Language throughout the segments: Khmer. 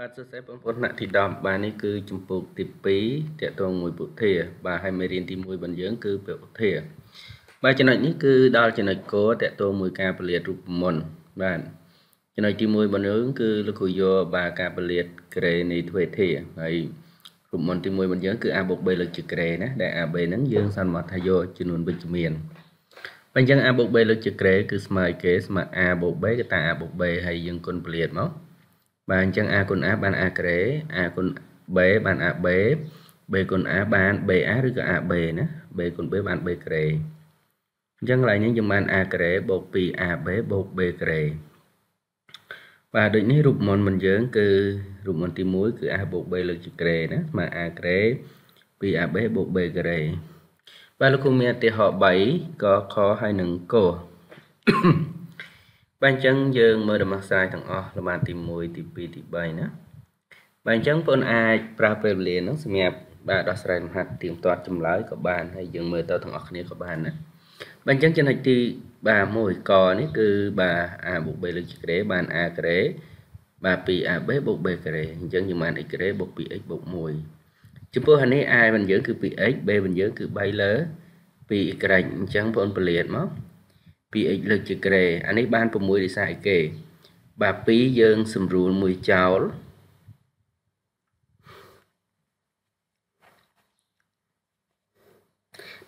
បាទសួស្តីបងប្អូនថ្នាក់ទី10បាទនេះគឺចំពោះទី2តកតងមួយពុធា បាទហើយមេរៀនទី1របស់យើងគឺពុធា បាទចំណុចនេះគឺដល់ចំណុចកតកតងមួយការពលាតរូបមន្តបាទចំណុចទី1របស់យើងគឺលោកគ្រូយកបាទការពលាតក្រេនៃទ្វេធាហើយរូបមន្តទី1របស់យើងគឺ a បូក b លើកជាក្រេណាដែល ab ហ្នឹងយើងសន្មតថាយកចំនួនវិជ្ជមានបើអញ្ចឹង a បូក b លើកជាក្រេគឺស្មើឯគេស្មើ a បូក b គឺតា a បូក b ហើយយើងគុណពលាតមក បាទអញ្ចឹង a គុណ a បាន a ក្រេ a គុណ b បាន ab b គុណ a បាន ba ឬក៏ ab ណា b គុណ b បាន b ក្រេអញ្ចឹងកន្លែងនេះយើងបាន a ក្រេបូក 2ab បូក b ក្រេបាទដូចនេះរូបមន្តមិនយើង គឺរូបមន្តទី1គឺ a បូក b លើកជាក្រេណាស្មើ a ក្រេ 2ab បូក b ក្រេបាទលោកគ្រូមានឧទាហរណ៍3កខហើយនឹងក បាទអញ្ចឹងយើងមើលដំណោះស្រាយទាំងអស់ល្បានទី1ទី2ទី3ណាបាទអញ្ចឹងបងអាចប្រើពេលវេលាហ្នឹងសម្រាប់បាទដោះស្រាយលំហាត់ទៀងទាត់ចម្លើយក៏បានហើយយើងមើលទៅទាំងអស់គ្នាក៏បានណាបាទអញ្ចឹងចំណុចទីបាទ1កនេះគឺបាទ a បូក b លើកជាក្រេបាន a ក្រេបាទ 2ab បូក b ក្រេអញ្ចឹងយើងបាន x ក្រេបូក 2x បូក1ចំពោះអានេះ a របស់យើងគឺ 2x b របស់យើងគឺ3លើ 2y អញ្ចឹងបងប្អូនពលាតមក 2x លើកជាក្រេអានេះបាន6រិសាអីគេ បាទ2យើងសម្រួលមួយចោល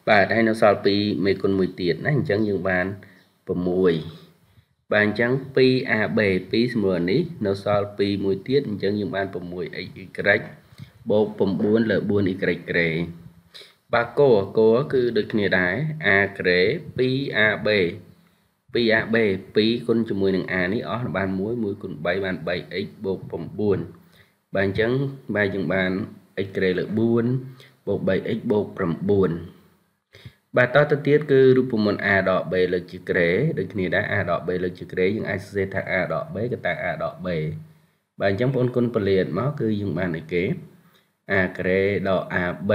បាទហើយនៅសល់2មេគុណមួយទៀតណាអញ្ចឹងយើងបាន6បាទអញ្ចឹង 2AB 2ស្មើនេះនៅសល់2មួយទៀតអញ្ចឹងយើងបាន 6xy បូក9លើ 4y ក្រេបាទកកគឺដូចគ្នាដែរ a ក្រេ 2ab 2ab 2គុណជាមួយនឹង a នេះអស់បាន1 1គុណ3បាន 3x បូក9បាទអញ្ចឹងបាទយើងបាន x ក្រេលើ4បូក 3x បូក9បាទតទៅទៀតគឺរូបមន្ត a ដក b លើកជាក្រេដូចគ្នាដែរ a ដក b លើកជាក្រេយើងអាចសរសេរថា a ដក b គឺតា a ដក b បាទអញ្ចឹងបងប្អូនគុណពលាតមកគឺយើងបានអីគេ a ក្រេដក ab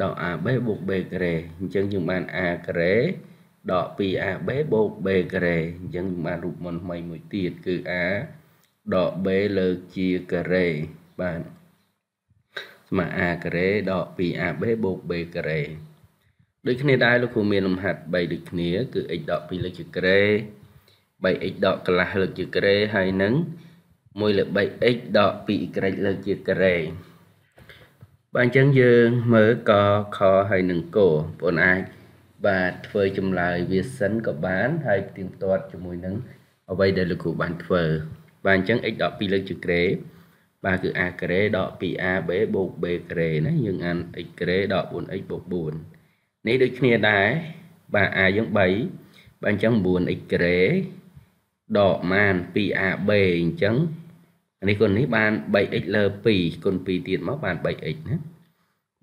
ដក ab បូក b ក្រេអញ្ចឹងយើងបាន a ក្រេ ដក 2ab បូក b ការ៉េអញ្ចឹងយើងបានរូបមន្តថ្មីមួយទៀតគឺ a ដក b លើកជាការ៉េបាទស្មើ a ការ៉េដក 2ab បូក b ការ៉េដូចគ្នាដែរលោកគ្រូមានលំហាត់3ដូចគ្នាគឺ x ដក2លើកជាការ៉េ 3x ដកកន្លះលើកជាការ៉េហើយនឹង1លើ 3x ដក 2y លើកជាការ៉េបាទអញ្ចឹងយើងមើលកខហើយនឹងកបងអាច បាទធ្វើចម្លើយវាសិនក៏បាន ហើយផ្ទៀងផ្ទាត់ជាមួយនឹងអ្វីដែលលោកគ្រូបានធ្វើបាទអញ្ចឹង x ដក2លើកជាក្រេបាទគឺ a ក្រេដក 2ab បូក b ក្រេណាយើងអាន x ក្រេដក 4x បូក4នេះដូចគ្នាដែរបាទ a យើង3បាទអញ្ចឹង 9x ក្រេដកម៉ាន 2ab អញ្ចឹងនេះគុណនេះបាន 3x លើ2គុណ2ទៀតមកបាន 3x ណា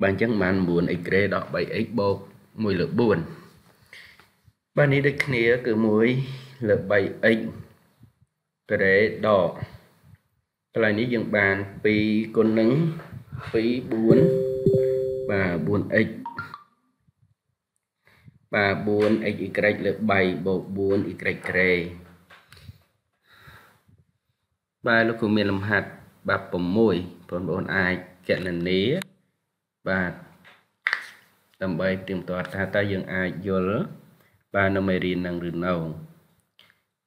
បាទអញ្ចឹងបាន 9x ក្រេដក 3x បូក 1លើ4បាទនេះដូចគ្នាគឺ1លើ 3x ក្រេដកកន្លែងនេះយើងបាន2គុណនឹង2 4បាទ 4x បាទ 4xy លើ3បូក 4y ក្រេបាទលោកគ្រូមានលំហាត់បាទ6បងប្អូនអាចកណនាបាទ ដើម្បីទៀងទាត់ថាតើយើងអាចយល់បាននៅមេរៀននឹងឬនៅ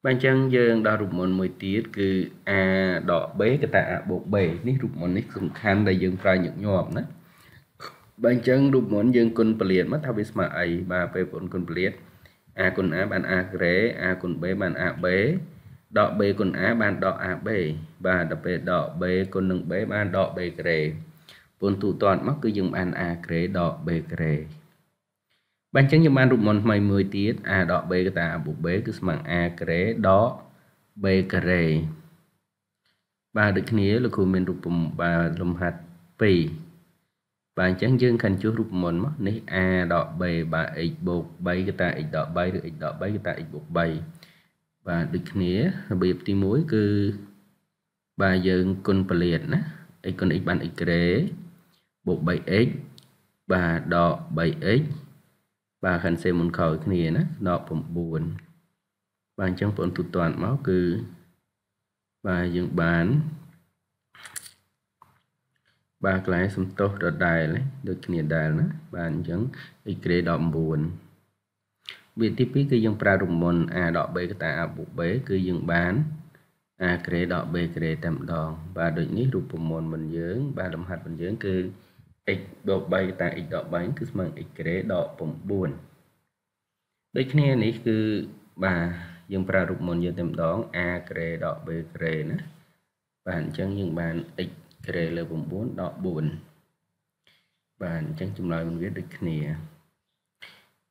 បាទអញ្ចឹងយើងដល់រូបមន្តមួយទៀតគឺ a ដក b កតា a បូក b នេះរូបមន្តនេះសំខាន់ដែលយើងប្រើញឹកញាប់ណាបាទអញ្ចឹងរូបមន្តយើងគុណពលាតមកថាវាស្មើអីបាទពេលបងគុណពលាត a គុណ a បាន a ក្រេ a គុណ b បាន a b ដក b គុណ a បានដក a b បាទដល់ពេលដក b គុណនឹង b បានដក b ក្រេ ពូនទូទាត់មកគឺយើងបាន a ក្រេដក b ក្រេបាទអញ្ចឹងយើងបានរូបមន្តថ្មីមួយទៀត a ដក b កតា a បូក b គឺស្មើ a ក្រេដក b ការ៉េបាទដូចគ្នាលោកគ្រូមានរូបមបាទលំហាត់2បាទអញ្ចឹងយើងខានជួសរូបមន្តមកនេះ a ដក b បាទ x បូក3កតា x ដក3ឬ x ដក3កតា x បូក3បាទដូចគ្នារបៀបទី1គឺបាទយើងគុណពលាតណា x គុណ x បាន x ក្រេ បូក 3x បាទដក 3x បាទខាងសេមុនក្រោយគ្នាណាដក9បាទអញ្ចឹងបងទូទាត់មកគឺបាទយើងបានបាទកន្លែងសំទោសដដែលដូចគ្នាដែរណាបាទអញ្ចឹង x ក្រេដក9វាទី2គឺយើងប្រើរមុន a ដក b កតា a បូក b គឺយើងបាន a ក្រេដក b ក្រេតែម្ដងបាទដូចនេះរូបមន្តមិនយើង បាទលំហាត់មិនយើងគឺ x ដក3កតា x ដក3គឺស្មើនឹង x ក្រេដក9ដូចគ្នានេះគឺបាទយើងប្រើរូបមន្តយើងតែម្ដង a ក្រេដក b ក្រេណាបាទអញ្ចឹងយើងបាន x ក្រេលើ9ដក4បាទអញ្ចឹងចម្លើយមួយវាដូចគ្នា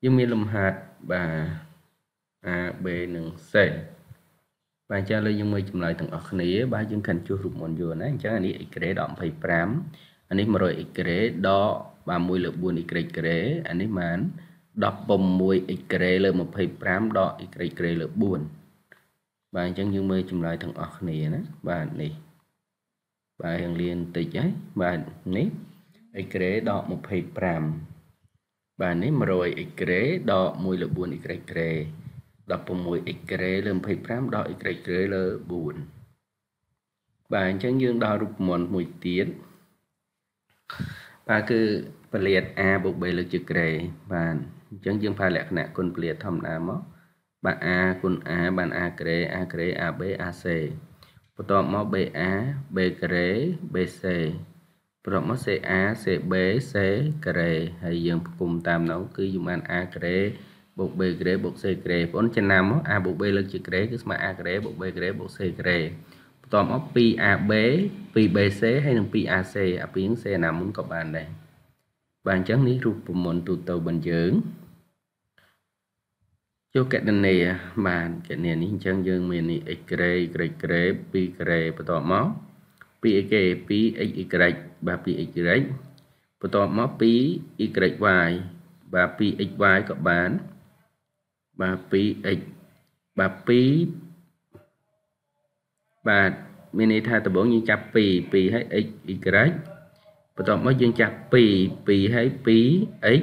យើងមានលំហាត់បាទ A B និង C បាទអញ្ចឹងលើយើងមើលចម្លើយទាំងអស់គ្នាបាទយើងកាន់ជួសរូបមន្តយល់ណាអញ្ចឹងអានេះ x ក្រេដក25 អានេះ 100x ក្រេដកបាទ1លើ 4y ក្រេអានេះបាន 16x ក្រេលើ25ដក y ក្រេលើ4បាទអញ្ចឹងយើងមើលចម្លើយទាំងអស់គ្នាណាបាទនេះបាទរៀងលៀនបន្តិចហើយបាទនេះ x ក្រេដក25បាទនេះ 100x ក្រេដក1លើ 4y ក្រេ 16x ក្រេលើ25ដក y ក្រេលើ4បាទអញ្ចឹងយើងដល់រូបមន្តមួយទៀត បាទគឺពលាត a បូក b លើកជាក្រេបាទអញ្ចឹងយើងផាលក្ខណៈគុណពលាតធម្មតាមកបាទ a គុណ a បាន a ក្រេ a ក្រេ ab ac បន្ទាប់មក BA B ការ៉េ BC បន្ទាប់មក CA CB C ការ៉េហើយយើងផ្គុំតាមនោះគឺយើងបាន A ការ៉េបូក B ការ៉េបូក C ការ៉េបងប្អូនចំណាំមក A បូក B លើកជាការ៉េគឺស្មើ A ការ៉េបូក B ការ៉េបូក C ការ៉េ បន្ទាប់មក 2AB 2BC ហើយនិង 2AC អាពីង C ណាមុនក៏បានដែរបាទអញ្ចឹងនេះរូបមន្តទូទៅរបស់យើងចូលកណនីបានកណនីនេះអញ្ចឹងយើងមាននេះ x ក្រេ y ក្រេ 2 ក្រេបន្ទាប់មក 2x 2x y បាទ 2x y បន្ទាប់មក 2y y បាទ 2xy ក៏បានបាទ 2x បាទ 2 បាទមានន័យថាដំបូងយើងចាប់2 2ហើយ x y បន្ទាប់មកយើងចាប់2 2ហើយ 2x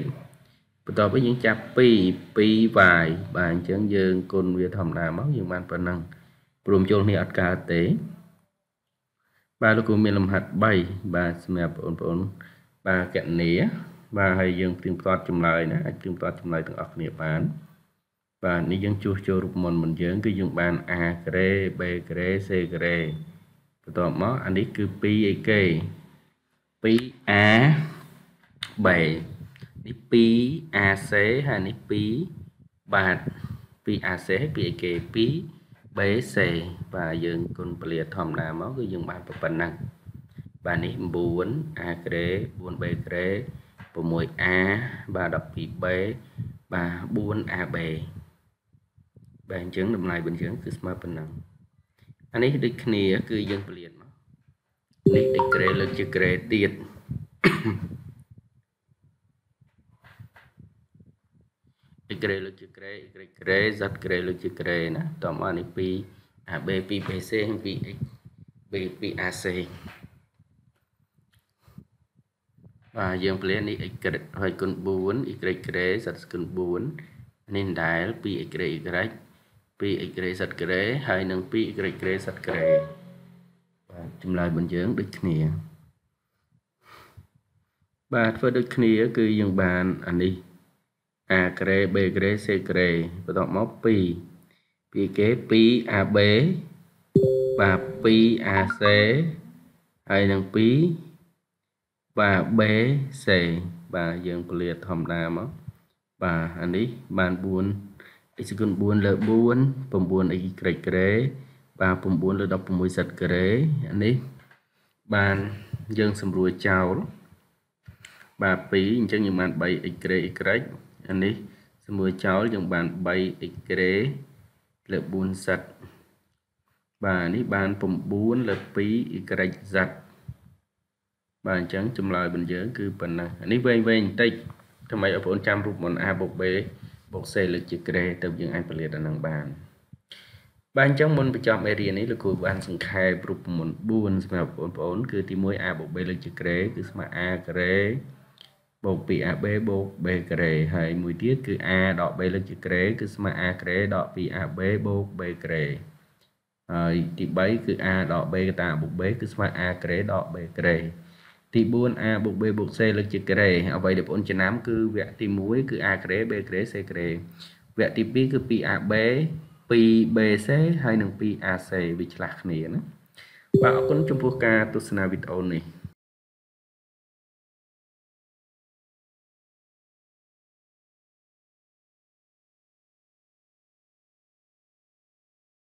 បន្ទាប់មកយើងចាប់2 2 y បាទអញ្ចឹងយើងគុណវាធម្មតាមកយើងបានប៉ុណ្ណឹងព្រមចូលគ្នាអត់កើតទេបាទលោកគ្រូមានលំហាត់3បាទសម្រាប់បងប្អូនបាទកណនីបាទហើយយើងព្រៀងផ្ទាត់ចម្លើយណាអាចព្រៀងផ្ទាត់ចម្លើយទាំងអស់គ្នាបាន បាទនេះយើងជួសចូលរូបមន្តមិនយើង គឺយើងបាន a ក្រេ b ក្រេ c ក្រេបន្ទាប់មកអានេះគឺ2អីគេ 2a b នេះ 2AC ហើយនេះ2បាទ 2AC ហើយ 2AK 2BC បាទយើងគុណពលាធម្មតាមកគឺយើងបានប៉ុណ្ណឹងបាទនេះ 9A ក្រេ 4B ក្រេ 6A បាទ 12B បាទ 4AB បាទអញ្ចឹងតម្លៃរបស់យើងគឺស្មើប៉ុណ្ណឹងអានេះដូចគ្នា គឺយើងពលាតមកនេះ x ក្រេលើកជាក្រេទៀត y លើកជាក្រេ y ក្រេ z ក្រេលើកជាក្រេណាតមកនេះ2 AB 2 BC 2 x B 2 AC បាទយើងពលានេះ x ក្រេហើយគុណ4 y ក្រេ z គុណ4នេះដែល 2x ក្រេ y 2x ក្រេ z ក្រេហើយនឹង 2y ក្រេ z ក្រេបាទចម្លើយរបស់យើងដូចគ្នា បាទធ្វើដូចគ្នា គឺយើងបានអានេះ A ក្រេ B ក្រេ C ក្រេបន្ទាប់មក2ពីគេ 2AB បាទ 2AC ហើយនឹង2បាទ BC បាទយើងពលាធម្មតាមកបាទអានេះបាន4 x គុណ4លើ4 9 x ក្រេក្រេបាទ9លើ16សិតក្រេអានេះបានយើងសម្រួលចោលបាទ2អញ្ចឹងយើងបាន 3x ក្រេ y អានេះសម្រួលចោលយើងបាន 3x ក្រេលើ4សិតបាទនេះបាន9លើ 2y z បាទអញ្ចឹងចម្លើយរបស់យើងគឺប៉ុណ្ណឹងអានេះវែងវែងបន្តិចថ្មីឲ្យបងប្អូនចាំរូបមន្ត a បូក b បូក c លើកជាក្រេទៅយើងអាចផលិតអានឹងបានបាទអញ្ចឹងមុនបញ្ចប់មេរៀននេះលោកគ្រូបានសង្ខេបរូបមន្ត4សម្រាប់បងប្អូនគឺទី1 a បូក b លើកជាក្រេគឺស្មើ a ក្រេបូក 2ab បូក b ការ៉េហើយមួយទៀតគឺ a ដក b លើកជាក្រេគឺស្មើ a ការ៉េដក 2ab បូក b ការ៉េហើយទី3គឺ a ដក b កតាបូក b គឺស្មើ a ការ៉េដក b ការ៉េ ទី 4a បូក b បូក c លើកជាក្រេអ្វីដែលបងចំណាំគឺវគ្គទី1គឺ a ក្រេ b ក្រេ c ក្រេវគ្គទី2គឺ 2ab 2bc ហើយនិង 2ac វាឆ្លាស់គ្នាណាបាទអរគុណចំពោះការទស្សនាវីដេអូនេះ